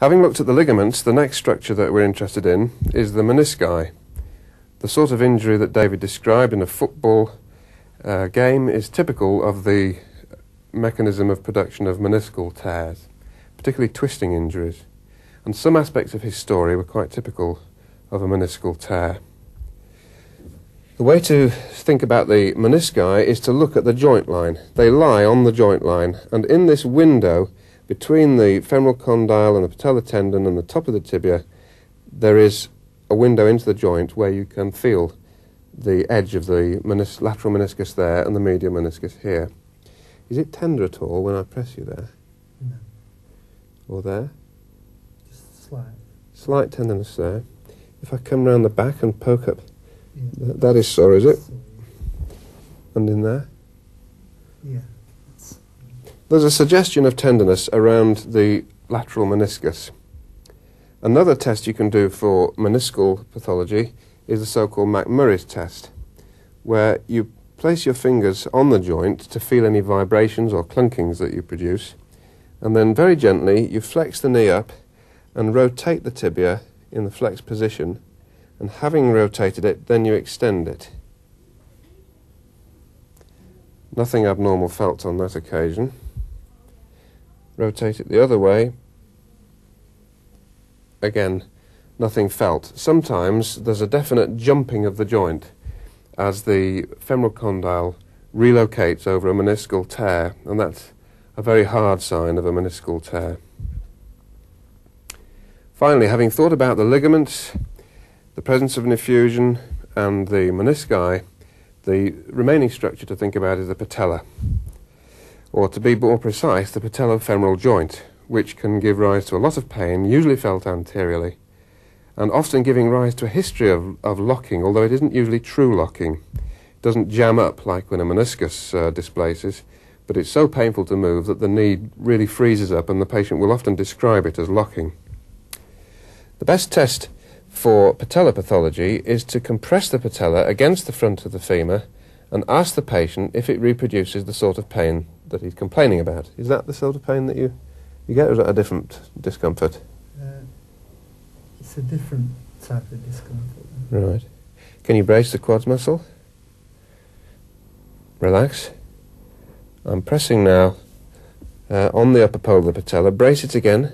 Having looked at the ligaments, the next structure that we're interested in is the menisci. The sort of injury that David described in a football uh, game is typical of the mechanism of production of meniscal tears, particularly twisting injuries. And some aspects of his story were quite typical of a meniscal tear. The way to think about the menisci is to look at the joint line. They lie on the joint line, and in this window between the femoral condyle and the patellar tendon and the top of the tibia, there is a window into the joint where you can feel the edge of the menis- lateral meniscus there and the medial meniscus here. Is it tender at all when I press you there? No, Or there? just slight. Slight tenderness there. If I come round the back and poke up, Yeah. th- that is sore, is it? And in there? yeah. There's a suggestion of tenderness around the lateral meniscus. Another test you can do for meniscal pathology is the so-called McMurray's test, where you place your fingers on the joint to feel any vibrations or clunkings that you produce, and then very gently you flex the knee up and rotate the tibia in the flexed position, and having rotated it, then you extend it. Nothing abnormal felt on that occasion. Rotate it the other way. Again, nothing felt. Sometimes there's a definite jumping of the joint as the femoral condyle relocates over a meniscal tear, and that's a very hard sign of a meniscal tear. Finally, having thought about the ligaments, the presence of an effusion, and the menisci, the remaining structure to think about is the patella or to be more precise, the patellofemoral joint, which can give rise to a lot of pain, usually felt anteriorly, and often giving rise to a history of, of locking, although it isn't usually true locking. It doesn't jam up like when a meniscus uh, displaces, but it's so painful to move that the knee really freezes up, and the patient will often describe it as locking. The best test for patellar pathology is to compress the patella against the front of the femur and ask the patient if it reproduces the sort of pain that he's complaining about. Is that the sort of pain that you, you get, or is that a different discomfort? uh, it's a different type of discomfort. Right. Can you brace the quads muscle? Relax. I'm pressing now uh, on the upper pole of the patella. Brace it again.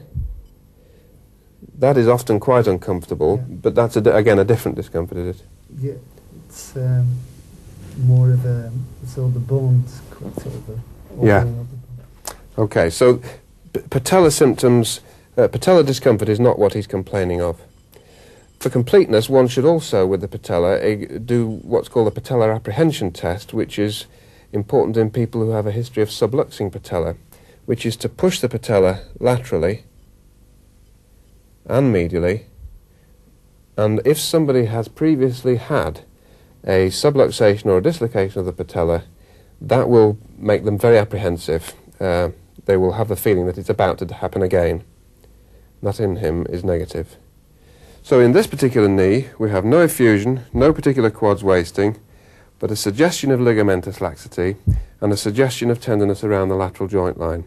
That is often quite uncomfortable, Yeah. but that's a again a different discomfort, is it? Yeah, it's um, more of a, it's all the bones cut over. Yeah. Okay, so patella symptoms, uh, patella discomfort is not what he's complaining of. For completeness, one should also, with the patella, do what's called a patellar apprehension test, which is important in people who have a history of subluxing patella, which is to push the patella laterally and medially. And if somebody has previously had a subluxation or a dislocation of the patella, that will make them very apprehensive. Uh, they will have the feeling that it's about to happen again. That in him is negative. So in this particular knee, we have no effusion, no particular quads wasting, but a suggestion of ligamentous laxity and a suggestion of tenderness around the lateral joint line.